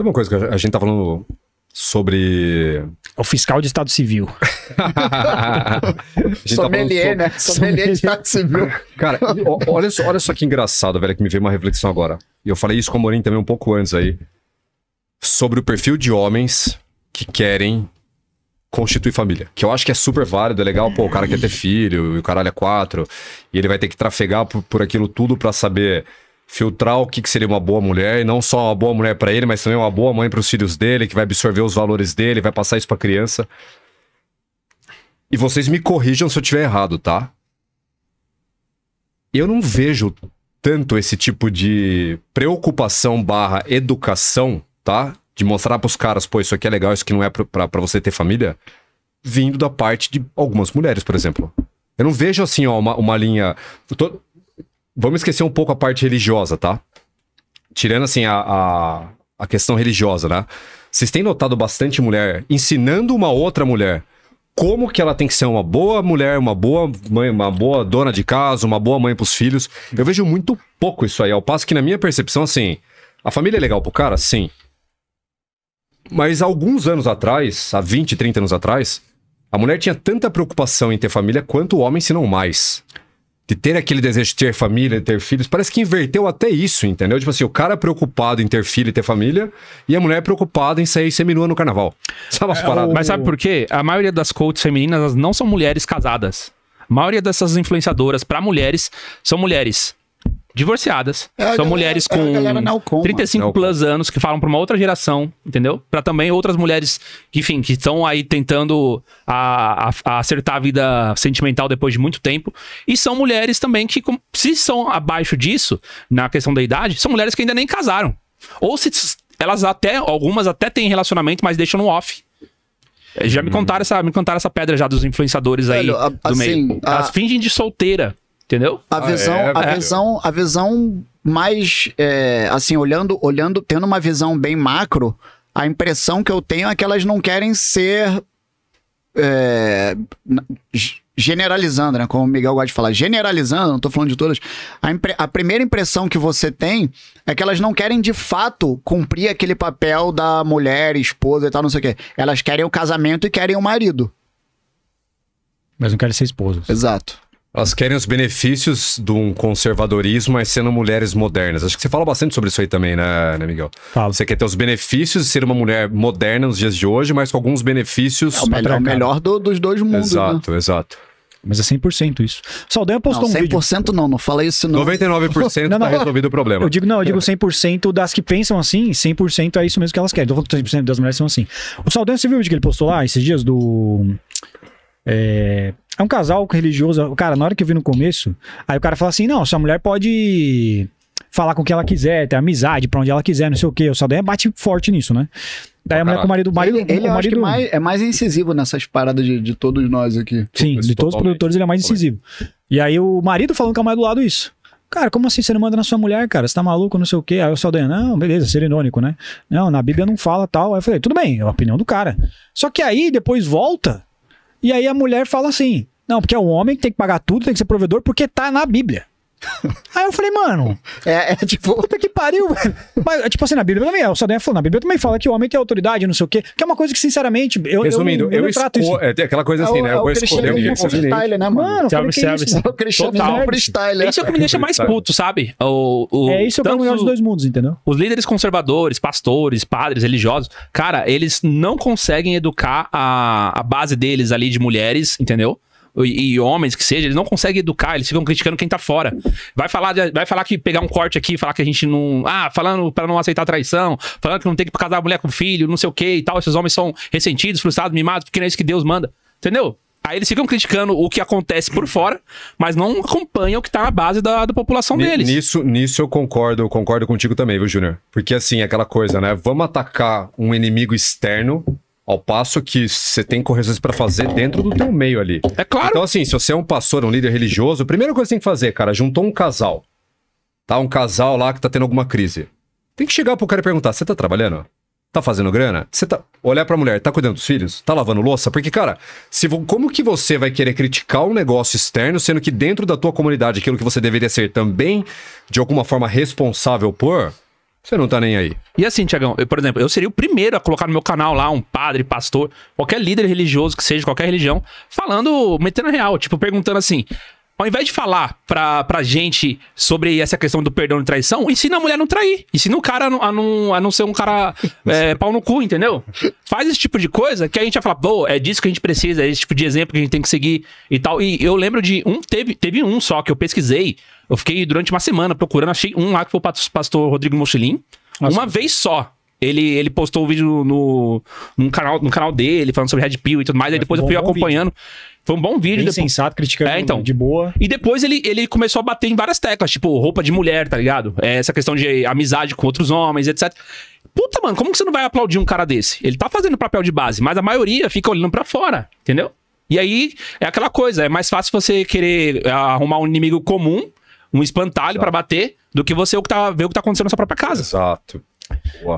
Sabe uma coisa que a gente tá falando sobre. O fiscal de Estado Civil. Sommelier, tá né? Sommelier de Estado Civil. Cara, olha só, olha só que engraçado, velho, que me veio uma reflexão agora. E eu falei isso com o Morim também um pouco antes aí. Sobre o perfil de homens que querem constituir família. Que eu acho que é super válido, é legal, pô, o cara quer ter filho, e o caralho é quatro, e ele vai ter que trafegar por, por aquilo tudo para saber filtrar o que, que seria uma boa mulher, e não só uma boa mulher para ele, mas também uma boa mãe para os filhos dele, que vai absorver os valores dele, vai passar isso para criança. E vocês me corrijam se eu estiver errado, tá? Eu não vejo tanto esse tipo de preocupação barra educação, tá? De mostrar pros caras, pô, isso aqui é legal, isso aqui não é pra você ter família, vindo da parte de algumas mulheres, por exemplo. Eu não vejo assim, ó, uma, uma linha. Tô... Vamos esquecer um pouco a parte religiosa, tá? Tirando assim a, a, a questão religiosa, né? Vocês têm notado bastante mulher ensinando uma outra mulher como que ela tem que ser uma boa mulher, uma boa mãe, uma boa dona de casa, uma boa mãe pros filhos. Eu vejo muito pouco isso aí, ao passo que na minha percepção, assim, a família é legal pro cara? Sim. Mas alguns anos atrás, há 20, 30 anos atrás, a mulher tinha tanta preocupação em ter família quanto o homem, se não mais de ter aquele desejo de ter família, de ter filhos, parece que inverteu até isso, entendeu? Tipo assim, o cara preocupado em ter filho e ter família, e a mulher preocupada em sair seminua no carnaval. Sabe as é, paradas? Mas sabe por quê? A maioria das coaches femininas não são mulheres casadas. A maioria dessas influenciadoras para mulheres são mulheres divorciadas. É, São galera, mulheres é com 35 plus anos que falam para uma outra geração, entendeu? Para também outras mulheres, que, enfim, que estão aí tentando a, a, a, acertar a vida sentimental depois de muito tempo. E são mulheres também que, se são abaixo disso, na questão da idade, são mulheres que ainda nem casaram. Ou se elas até, algumas até têm relacionamento, mas deixam no off. Já me hum. contaram essa, me contaram essa pedra já dos influenciadores aí Velho, a, do assim, meio. Elas fingem de solteira Entendeu? A visão, ah, é, a visão, a visão mais é, assim, olhando, olhando, tendo uma visão bem macro, a impressão que eu tenho é que elas não querem ser é, generalizando, né? Como o Miguel gosta de falar, generalizando, não tô falando de todas. A, a, primeira impressão que você tem é que elas não querem de fato cumprir aquele papel da mulher, esposa e tal, não sei o quê. Elas querem o casamento e querem o marido. Mas não querem ser esposas. Exato. Elas querem os benefícios de um conservadorismo, mas sendo mulheres modernas. Acho que você fala bastante sobre isso aí também, né, né Miguel? Falo. Você quer ter os benefícios de ser uma mulher moderna nos dias de hoje, mas com alguns benefícios. É o melhor, o melhor do, dos dois mundos. Exato, né? exato. Mas é 100% isso. O Saldanha postou não, um vídeo... 100% não, não fala isso não. 99% não, não, tá resolvido o problema. Eu digo, não, eu digo 100% das que pensam assim, 100% é isso mesmo que elas querem. Que 100% das mulheres são assim. O Saldanha, você viu o vídeo que ele postou lá esses dias do... É, é um casal religioso. Cara, na hora que eu vi no começo, aí o cara fala assim: não, sua mulher pode falar com quem ela quiser, ter amizade pra onde ela quiser, não sei o quê. O Saldanha bate forte nisso, né? Daí a mulher com o marido. marido ele, ele o marido... que mais, é mais incisivo nessas paradas de, de todos nós aqui. Sim, de todos os produtores ele é mais incisivo. E aí o marido falando com a mulher do lado isso. Cara, como assim você não manda na sua mulher, cara? Você tá maluco, não sei o quê? Aí o Saldanha, não, beleza, ser irônico, né? Não, na Bíblia não fala tal. Aí eu falei, tudo bem, é a opinião do cara. Só que aí depois volta e aí a mulher fala assim: não, porque é o homem que tem que pagar tudo, tem que ser provedor, porque tá na Bíblia. Aí eu falei, mano. É, é tipo. Puta que pariu, velho. Mas, tipo assim, na Bíblia também, o Saldanha falou, na Bíblia também fala que o homem tem autoridade, não sei o quê. Que é uma coisa que, sinceramente, eu. Resumindo, eu, eu, eu trato isso. É aquela coisa assim, é, né? Eu vou escolher o freestyle, né, mano? Serve, serve. É o cristianismo é freestyle. Isso é o que me deixa mais puto, sabe? O, o, é isso é o melhor dos dois mundos, entendeu? Os líderes conservadores, pastores, padres, religiosos, cara, eles não conseguem educar a, a base deles ali de mulheres, entendeu? E, e, homens que seja, eles não conseguem educar, eles ficam criticando quem tá fora. Vai falar, de, vai falar que pegar um corte aqui, falar que a gente não. Ah, falando para não aceitar traição, falando que não tem que casar mulher com filho, não sei o que e tal. Esses homens são ressentidos, frustrados, mimados, porque não é isso que Deus manda. Entendeu? Aí eles ficam criticando o que acontece por fora, mas não acompanham o que tá na base da, da população N deles. Nisso, nisso eu concordo, eu concordo contigo também, viu, Júnior? Porque assim, aquela coisa, né? Vamos atacar um inimigo externo ao passo que você tem correções para fazer dentro do teu meio ali. É claro. Então, assim, se você é um pastor, um líder religioso, a primeira coisa que você tem que fazer, cara, juntou um casal. Tá? Um casal lá que tá tendo alguma crise. Tem que chegar pro cara e perguntar: você tá trabalhando? Tá fazendo grana? Você tá. Olhar pra mulher, tá cuidando dos filhos? Tá lavando louça? Porque, cara, se como que você vai querer criticar um negócio externo, sendo que dentro da tua comunidade, aquilo que você deveria ser também, de alguma forma, responsável por, Você não tá nem aí. E assim, Tiagão, por exemplo, eu seria o primeiro a colocar no meu canal lá um padre, pastor, qualquer líder religioso que seja, qualquer religião, falando, metendo a real, tipo, perguntando assim: ao invés de falar pra, pra gente sobre essa questão do perdão e traição, ensina a mulher a não trair. Ensina o cara a não, a não, a não ser um cara é, pau no cu, entendeu? Faz esse tipo de coisa que a gente vai falar, pô, é disso que a gente precisa, é esse tipo de exemplo que a gente tem que seguir e tal. E eu lembro de um, teve, teve um só que eu pesquisei, eu fiquei durante uma semana procurando, achei um lá que foi o pastor Rodrigo Mochilim, uma vez só. Ele, ele postou o um vídeo no, no, canal, no canal dele, falando sobre Red Pill e tudo mais. Aí depois eu fui acompanhando. Vídeo. Foi um bom vídeo. Bem depois... sensato, criticando é, então. de boa. E depois ele, ele começou a bater em várias teclas, tipo roupa de mulher, tá ligado? É, essa questão de amizade com outros homens, etc. Puta, mano, como que você não vai aplaudir um cara desse? Ele tá fazendo papel de base, mas a maioria fica olhando para fora, entendeu? E aí é aquela coisa, é mais fácil você querer arrumar um inimigo comum, um espantalho para bater, do que você tá, ver o que tá acontecendo na sua própria casa. Exato.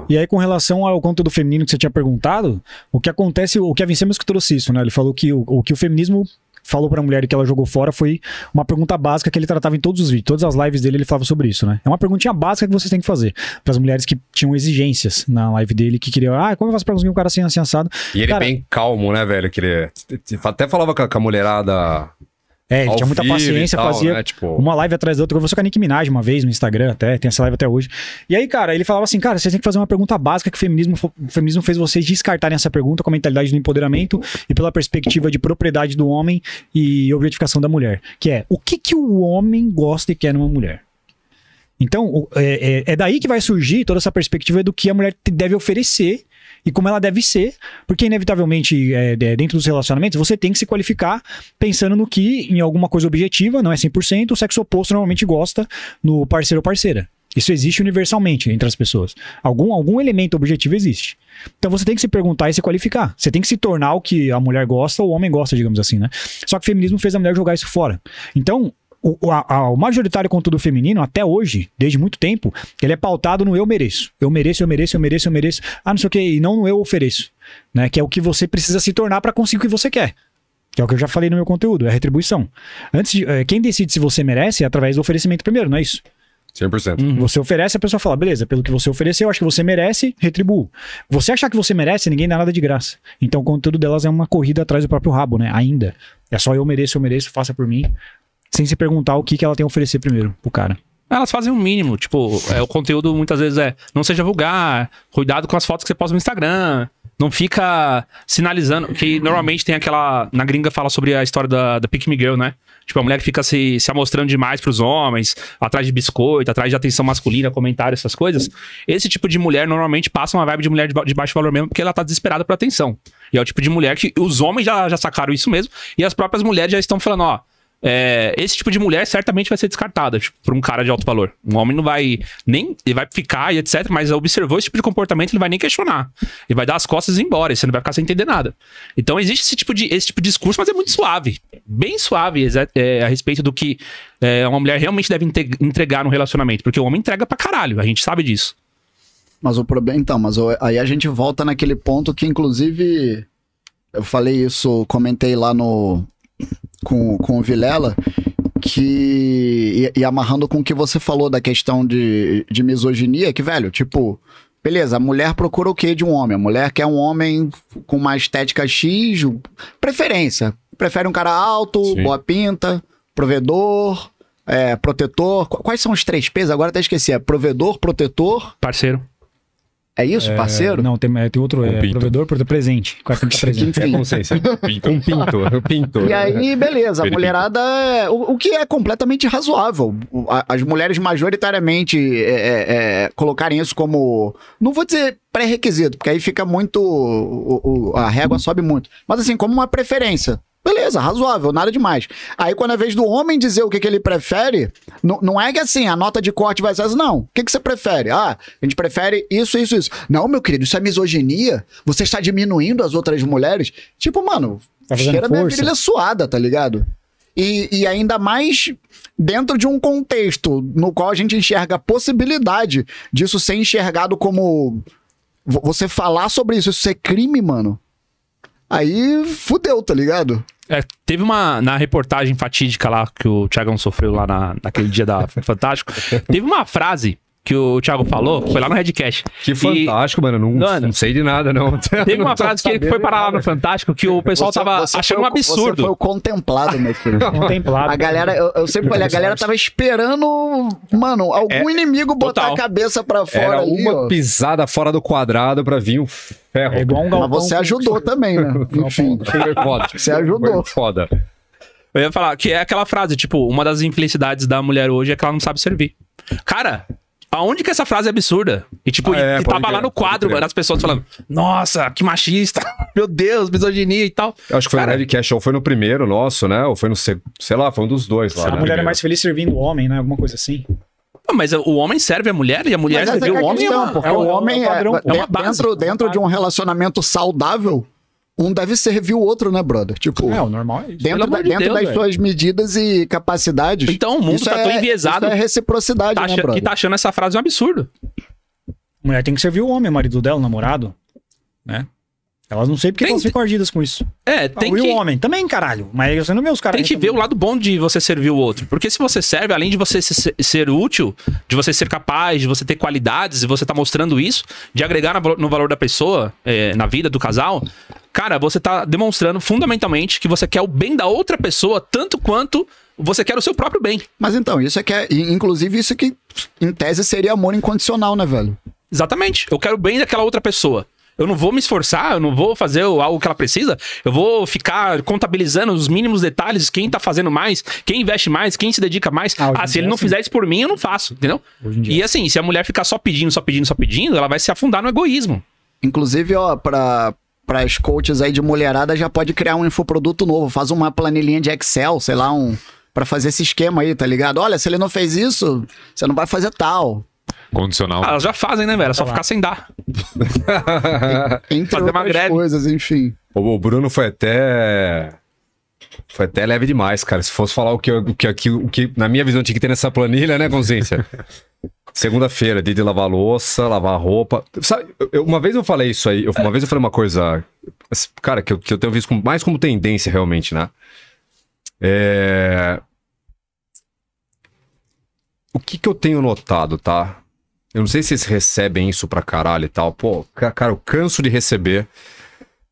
E aí, com relação ao conteúdo feminino que você tinha perguntado, o que acontece, o Kevin Simmons que trouxe isso, né? Ele falou que o, o que o feminismo falou pra mulher que ela jogou fora foi uma pergunta básica que ele tratava em todos os vídeos, todas as lives dele ele falava sobre isso, né? É uma perguntinha básica que vocês têm que fazer para as mulheres que tinham exigências na live dele, que queriam, ah, como eu faço pra conseguir um cara assim, assim, assado? E ele Cara, bem calmo, né, velho? Que ele até falava com a mulherada é, ele tinha muita paciência, tal, fazia né? tipo... uma live atrás da outra. Conversou com a Nick Minaj uma vez no Instagram até, tem essa live até hoje. E aí, cara, ele falava assim, cara, vocês têm que fazer uma pergunta básica que o feminismo, o feminismo fez vocês descartarem essa pergunta com a mentalidade do empoderamento e pela perspectiva de propriedade do homem e objetificação da mulher. Que é, o que, que o homem gosta e quer numa mulher? Então, é, é, é daí que vai surgir toda essa perspectiva do que a mulher deve oferecer e como ela deve ser, porque inevitavelmente é, dentro dos relacionamentos você tem que se qualificar pensando no que em alguma coisa objetiva, não é 100%, o sexo oposto normalmente gosta no parceiro ou parceira. Isso existe universalmente entre as pessoas. Algum, algum elemento objetivo existe. Então você tem que se perguntar e se qualificar. Você tem que se tornar o que a mulher gosta ou o homem gosta, digamos assim, né? Só que o feminismo fez a mulher jogar isso fora. Então, o, a, o majoritário conteúdo feminino, até hoje, desde muito tempo, ele é pautado no eu mereço. Eu mereço, eu mereço, eu mereço, eu mereço. Ah, não sei o que, e não no eu ofereço. Né? Que é o que você precisa se tornar para conseguir o que você quer. Que é o que eu já falei no meu conteúdo, é a retribuição. Antes de, é, quem decide se você merece é através do oferecimento primeiro, não é isso? 100%. Uhum. Você oferece, a pessoa fala, beleza, pelo que você ofereceu, acho que você merece, retribuo. Você achar que você merece, ninguém dá nada de graça. Então o conteúdo delas é uma corrida atrás do próprio rabo, né? Ainda. É só eu mereço, eu mereço, faça por mim sem se perguntar o que, que ela tem a oferecer primeiro pro cara. Elas fazem o um mínimo, tipo, é, o conteúdo muitas vezes é não seja vulgar, cuidado com as fotos que você posta no Instagram, não fica sinalizando, que normalmente tem aquela, na gringa fala sobre a história da, da Pick Me Girl, né? Tipo, a mulher que fica se, se amostrando demais pros homens, atrás de biscoito, atrás de atenção masculina, comentário, essas coisas. Esse tipo de mulher normalmente passa uma vibe de mulher de, de baixo valor mesmo, porque ela tá desesperada por atenção. E é o tipo de mulher que os homens já, já sacaram isso mesmo, e as próprias mulheres já estão falando, ó, é, esse tipo de mulher certamente vai ser descartada tipo, por um cara de alto valor. Um homem não vai nem. Ele vai ficar e etc. Mas observou esse tipo de comportamento, ele vai nem questionar. Ele vai dar as costas e ir embora. E você não vai ficar sem entender nada. Então existe esse tipo de, esse tipo de discurso, mas é muito suave. Bem suave é, a respeito do que é, uma mulher realmente deve entregar no relacionamento. Porque o homem entrega pra caralho. A gente sabe disso. Mas o problema. Então, mas aí a gente volta naquele ponto que, inclusive. Eu falei isso, comentei lá no, com, com o Vilela, que. E, e, amarrando com o que você falou da questão de, de misoginia, que, velho, tipo. Beleza, a mulher procura o que de um homem? A mulher quer um homem com uma estética X, preferência. Prefere um cara alto, Sim. boa pinta, provedor, é, protetor. Quais são os três P's? Agora até esqueci. É provedor, protetor. Parceiro. É isso, parceiro? Não, tem, é, tem outro, é, provedor, provedor presente. Qual é presente? É consciência. Com pinto, pinto. E aí, beleza, a mulherada, é, o, o, que é completamente razoável. As mulheres majoritariamente é, é, é, colocarem isso como, não vou dizer pré-requisito, porque aí fica muito, o, o, a régua sobe muito. Mas assim, como uma preferência. Beleza, razoável, nada demais. Aí, quando é vez do homem dizer o que, que ele prefere, não, é que assim, a nota de corte vai ser assim, não. O que, que você prefere? Ah, a gente prefere isso, isso, isso. Não, meu querido, isso é misoginia. Você está diminuindo as outras mulheres. Tipo, mano, tá cheira minha virilha suada, tá ligado? E, e ainda mais dentro de um contexto no qual a gente enxerga a possibilidade disso ser enxergado como. Você falar sobre isso, isso ser crime, mano. Aí fudeu, tá ligado? É, teve uma. Na reportagem fatídica lá que o Thiagão sofreu lá na, naquele dia da Fantástico, teve uma frase que o Thiago falou, foi lá no Redcast. Que fantástico, e... mano. Não, mano, não sei de nada, não. Teve uma frase que ele foi parar lá no Fantástico que o pessoal você, tava você achando um absurdo. Você foi o contemplado, meu filho. contemplado. A galera, eu, eu sempre falei, a galera tava esperando, mano, algum é, inimigo botar total. a cabeça pra fora Era ali, uma ó. pisada fora do quadrado pra vir o ferro. É igual um galpão. Mas você ajudou também, né? Enfim. foda. Você ajudou. foda. Eu ia falar que é aquela frase, tipo, uma das infelicidades da mulher hoje é que ela não sabe servir. Cara, Aonde que essa frase é absurda? E tipo, ah, é, e, tava lá no quadro, mano, as pessoas falando, nossa, que machista, meu Deus, misoginia e tal. Eu acho que foi Cara, no Redcast, ou foi no primeiro nosso, né? Ou foi no, sei lá, foi um dos dois lá. A né, mulher é mais feliz servindo o homem, né? Alguma coisa assim. Mas o homem serve a mulher e a mulher serve é o homem. Questão, é uma, porque é o homem é, padrão, é, é dentro, dentro de um relacionamento saudável, um deve servir o outro, né, brother? Tipo, é, o normal é isso. Dentro, da, de dentro Deus, das véio. suas medidas e capacidades. Então o mundo tá é, tão enviesado. Isso é reciprocidade, tá né, brother? Que tá achando essa frase um absurdo. Mulher tem que servir o homem, o marido dela, o namorado, né? Elas não sei porque tem, elas ficam ardidas com isso. É, tem ah, que... E o homem também, caralho. Mas você não vê os caras... Tem que ver o lado bom de você servir o outro. Porque se você serve, além de você ser, ser útil, de você ser capaz, de você ter qualidades, e você tá mostrando isso, de agregar no valor da pessoa, é, na vida do casal, cara, você tá demonstrando fundamentalmente que você quer o bem da outra pessoa tanto quanto você quer o seu próprio bem. Mas então, isso é que é, inclusive isso que em tese seria amor incondicional, né, velho? Exatamente. Eu quero o bem daquela outra pessoa. Eu não vou me esforçar, eu não vou fazer algo que ela precisa. Eu vou ficar contabilizando os mínimos detalhes, quem tá fazendo mais, quem investe mais, quem se dedica mais. Ah, ah se ele não assim. fizer isso por mim, eu não faço, entendeu? E assim, se a mulher ficar só pedindo, só pedindo, só pedindo, ela vai se afundar no egoísmo. Inclusive, ó, pra, para as coaches aí de mulherada já pode criar um infoproduto novo, faz uma planilhinha de Excel, sei lá, um para fazer esse esquema aí, tá ligado? Olha, se ele não fez isso, você não vai fazer tal. Condicional. Ah, elas já fazem, né, velho? É só ficar sem dar. Entre fazer uma greve. coisas, enfim. O, Bruno foi até foi até leve demais, cara. Se fosse falar o que, o que, o que na minha visão tinha que ter nessa planilha, né, consciência? Segunda-feira, dia de lavar louça, lavar roupa. Sabe, eu, uma vez eu falei isso aí, eu, uma vez eu falei uma coisa, cara, que eu, que eu tenho visto mais como tendência realmente, né? É... O que que eu tenho notado, tá? Eu não sei se vocês recebem isso pra caralho e tal. Pô, cara, eu canso de receber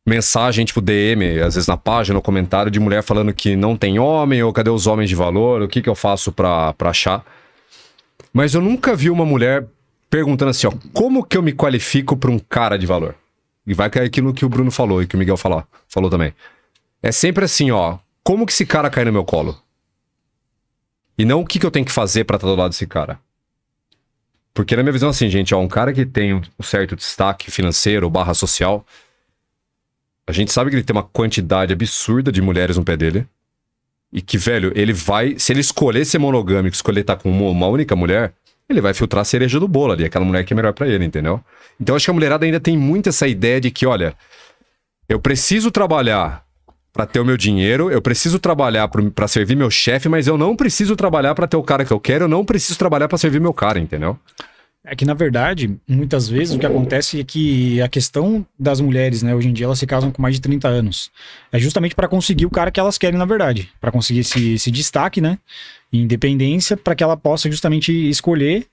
mensagem, tipo DM, às vezes na página, no comentário, de mulher falando que não tem homem, ou cadê os homens de valor, o que que eu faço pra, pra achar. Mas eu nunca vi uma mulher perguntando assim, ó, como que eu me qualifico para um cara de valor? E vai cair aquilo que o Bruno falou e que o Miguel falou, falou também. É sempre assim, ó, como que esse cara cai no meu colo? E não o que, que eu tenho que fazer para estar do lado desse cara. Porque na minha visão, assim, gente, ó, um cara que tem um certo destaque financeiro barra social, a gente sabe que ele tem uma quantidade absurda de mulheres no pé dele. E que, velho, ele vai. Se ele escolher ser monogâmico, escolher estar tá com uma, única mulher, ele vai filtrar a cereja do bolo ali, aquela mulher que é melhor para ele, entendeu? Então acho que a mulherada ainda tem muito essa ideia de que, olha, eu preciso trabalhar para ter o meu dinheiro, eu preciso trabalhar para servir meu chefe, mas eu não preciso trabalhar para ter o cara que eu quero, eu não preciso trabalhar para servir meu cara, entendeu? É que, na verdade, muitas vezes o que acontece é que a questão das mulheres, né, hoje em dia, elas se casam com mais de 30 anos. É justamente para conseguir o cara que elas querem, na verdade. para conseguir esse, esse destaque, né? Independência, para que ela possa justamente escolher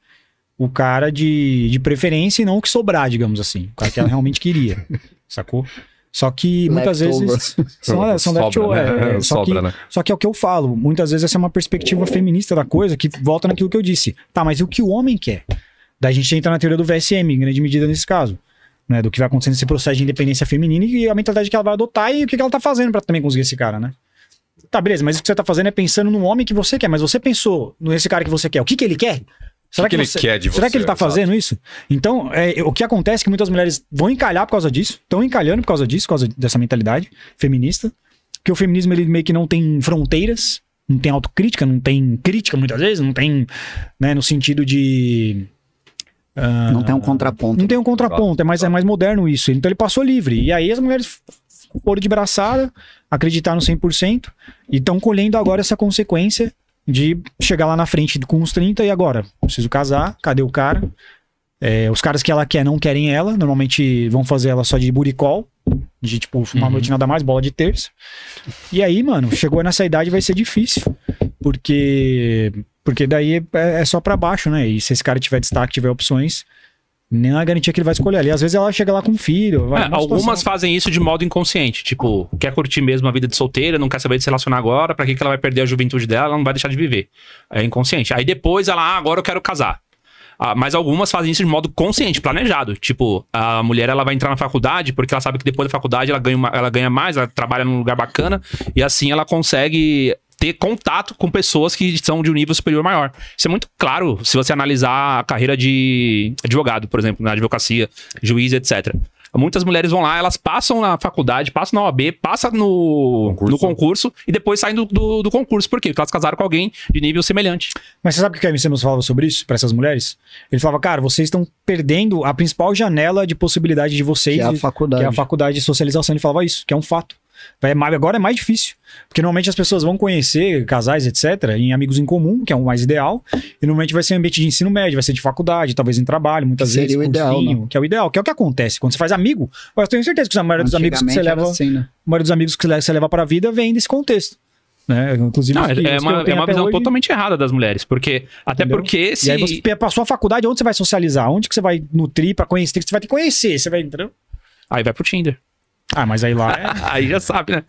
o cara de, de preferência e não o que sobrar, digamos assim. O cara que ela realmente queria. Sacou? Só que muitas vezes. São, são Sobra, né? é, só, Sobra, que, né? só que é o que eu falo. Muitas vezes essa é uma perspectiva feminista da coisa que volta naquilo que eu disse. Tá, mas o que o homem quer? Daí a gente entra na teoria do VSM, em grande medida nesse caso. Né, do que vai acontecer nesse processo de independência feminina e a mentalidade que ela vai adotar e o que ela tá fazendo para também conseguir esse cara, né? Tá, beleza, mas o que você tá fazendo é pensando no homem que você quer, mas você pensou nesse cara que você quer. O que que ele quer? Será que, que, ele quer de você? Será que ele tá fazendo isso? Então, é, o que acontece é que muitas mulheres vão encalhar por causa disso, estão encalhando por causa disso, por causa dessa mentalidade feminista, que o feminismo ele meio que não tem fronteiras, não tem autocrítica, não tem crítica muitas vezes, não tem, né, no sentido de Uh, não tem um contraponto. Não tem um contraponto, é mais, é mais moderno isso. Então ele passou livre. E aí as mulheres foram de braçada, acreditaram 100% e estão colhendo agora essa consequência de chegar lá na frente com uns 30 e agora, preciso casar, cadê o cara? É, os caras que ela quer não querem ela, normalmente vão fazer ela só de buricol, de tipo, uma uhum. noite nada mais, bola de terça. E aí, mano, chegou nessa idade vai ser difícil, porque Porque daí é, é só para baixo, né? E se esse cara tiver destaque, tiver opções, nem a garantia que ele vai escolher ali. Às vezes ela chega lá com um filho. É, algumas fazem isso de modo inconsciente. Tipo, quer curtir mesmo a vida de solteira, não quer saber de se relacionar agora, pra que, que ela vai perder a juventude dela, ela não vai deixar de viver. É inconsciente. Aí depois ela, ah, agora eu quero casar. Ah, mas algumas fazem isso de modo consciente, planejado. Tipo, a mulher ela vai entrar na faculdade porque ela sabe que depois da faculdade ela ganha, uma, ela ganha mais, ela trabalha num lugar bacana e assim ela consegue ter contato com pessoas que são de um nível superior maior. Isso é muito claro se você analisar a carreira de advogado, por exemplo, na advocacia, juiz, etc. Muitas mulheres vão lá, elas passam na faculdade, passam na OAB, passam no concurso, no concurso e depois saem do, do, do, concurso. Por quê? Porque elas casaram com alguém de nível semelhante. Mas você sabe o que o MC nos falava sobre isso, para essas mulheres? Ele falava, cara, vocês estão perdendo a principal janela de possibilidade de vocês. Que é a faculdade. Que é a faculdade de socialização. Ele falava isso, que é um fato. Agora é mais difícil. Porque normalmente as pessoas vão conhecer casais, etc., em amigos em comum, que é o mais ideal. E normalmente vai ser um ambiente de ensino médio, vai ser de faculdade, talvez em trabalho, muitas Seria vezes. Seria o ideal. Né? Que é o ideal, que é o que acontece. Quando você faz amigo, eu tenho certeza que a maioria dos amigos que você leva. Assim, né? A maioria dos amigos que você leva para a vida vem desse contexto. Né? Inclusive, Não, que, é, uma, é uma visão hoje... totalmente errada das mulheres, porque até Entendeu? porque se... E aí você passou a faculdade, onde você vai socializar? Onde que você vai nutrir para conhecer? Você vai ter que conhecer, você vai, entendeu? Aí vai pro Tinder. Ah, mas aí lá é... aí já sabe, né?